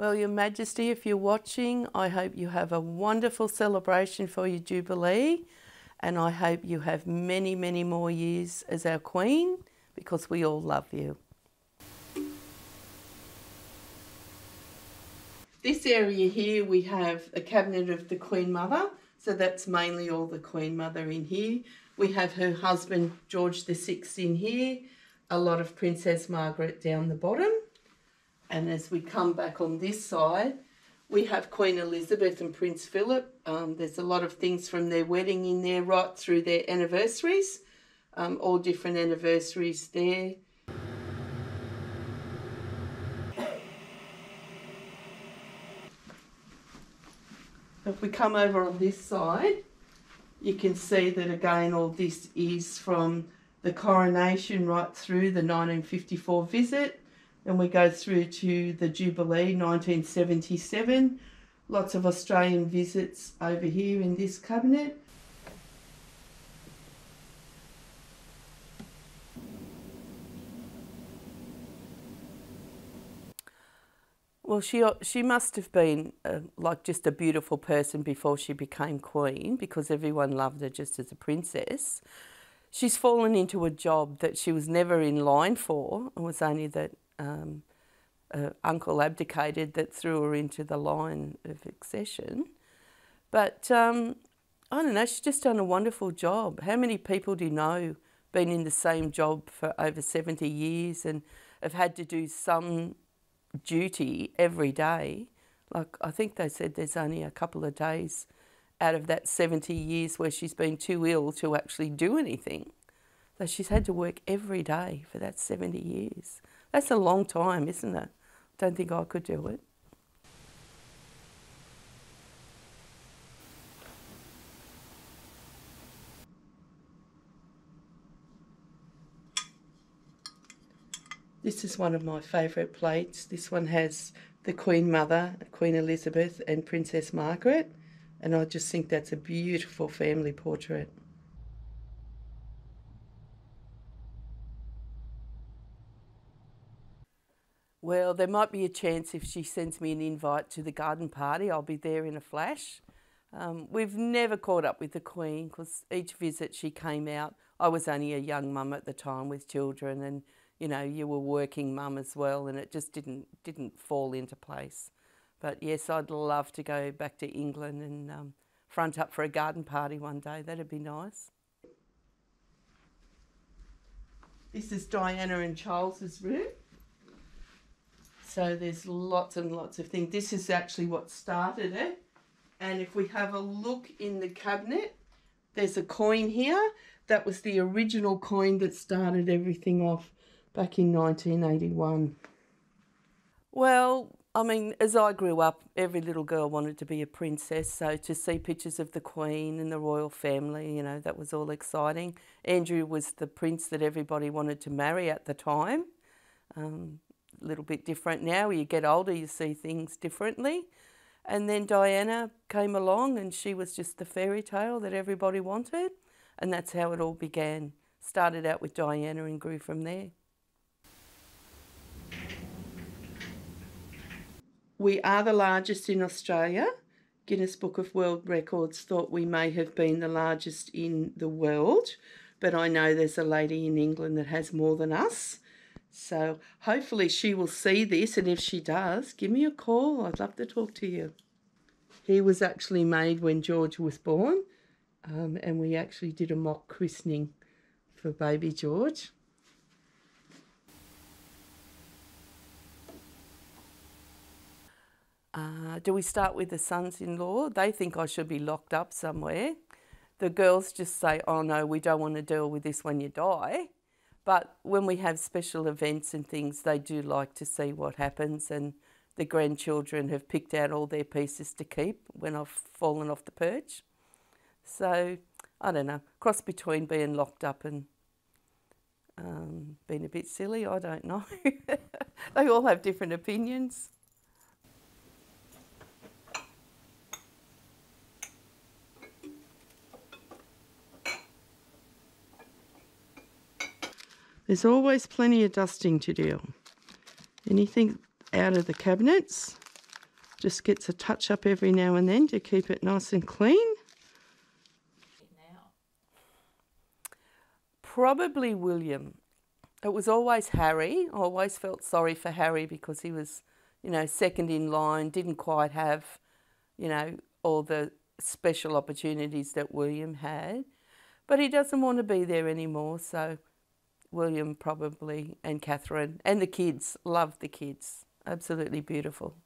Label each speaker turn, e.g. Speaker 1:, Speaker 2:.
Speaker 1: Well, Your Majesty, if you're watching, I hope you have a wonderful celebration for your Jubilee and I hope you have many, many more years as our Queen because we all love you. This area here we have a cabinet of the Queen Mother, so that's mainly all the Queen Mother in here. We have her husband George VI in here, a lot of Princess Margaret down the bottom. And as we come back on this side, we have Queen Elizabeth and Prince Philip. Um, there's a lot of things from their wedding in there right through their anniversaries, um, all different anniversaries there. If we come over on this side, you can see that again all this is from the coronation right through the 1954 visit. Then we go through to the Jubilee 1977. Lots of Australian visits over here in this cabinet. Well, she she must have been uh, like just a beautiful person before she became queen because everyone loved her just as a princess. She's fallen into a job that she was never in line for. It was only that um, uh, uncle abdicated that threw her into the line of accession. But um, I don't know, she's just done a wonderful job. How many people do you know been in the same job for over 70 years and have had to do some duty every day. Like, I think they said there's only a couple of days out of that 70 years where she's been too ill to actually do anything. So she's had to work every day for that 70 years. That's a long time, isn't it? Don't think I could do it. This is one of my favourite plates. This one has the Queen Mother, Queen Elizabeth and Princess Margaret and I just think that's a beautiful family portrait. Well, there might be a chance if she sends me an invite to the garden party, I'll be there in a flash. Um, we've never caught up with the Queen because each visit she came out, I was only a young mum at the time with children and you know, you were working mum as well, and it just didn't didn't fall into place. But yes, I'd love to go back to England and um, front up for a garden party one day. That'd be nice. This is Diana and Charles's room. So there's lots and lots of things. This is actually what started it. And if we have a look in the cabinet, there's a coin here. That was the original coin that started everything off back in 1981? Well, I mean, as I grew up, every little girl wanted to be a princess. So to see pictures of the Queen and the royal family, you know, that was all exciting. Andrew was the prince that everybody wanted to marry at the time. Um, a little bit different now. You get older, you see things differently. And then Diana came along and she was just the fairy tale that everybody wanted. And that's how it all began. Started out with Diana and grew from there. We are the largest in Australia. Guinness Book of World Records thought we may have been the largest in the world, but I know there's a lady in England that has more than us. So hopefully she will see this, and if she does, give me a call. I'd love to talk to you. He was actually made when George was born, um, and we actually did a mock christening for baby George. Uh, do we start with the sons in law? They think I should be locked up somewhere. The girls just say, oh no, we don't want to deal with this when you die. But when we have special events and things, they do like to see what happens, and the grandchildren have picked out all their pieces to keep when I've fallen off the perch. So, I don't know, cross between being locked up and um, being a bit silly, I don't know. they all have different opinions. There's always plenty of dusting to do. Anything out of the cabinets, Just gets a touch up every now and then to keep it nice and clean. Probably William. It was always Harry. I always felt sorry for Harry because he was, you know, second in line, didn't quite have, you know, all the special opportunities that William had. But he doesn't want to be there anymore, so William probably and Catherine and the kids love the kids. Absolutely beautiful.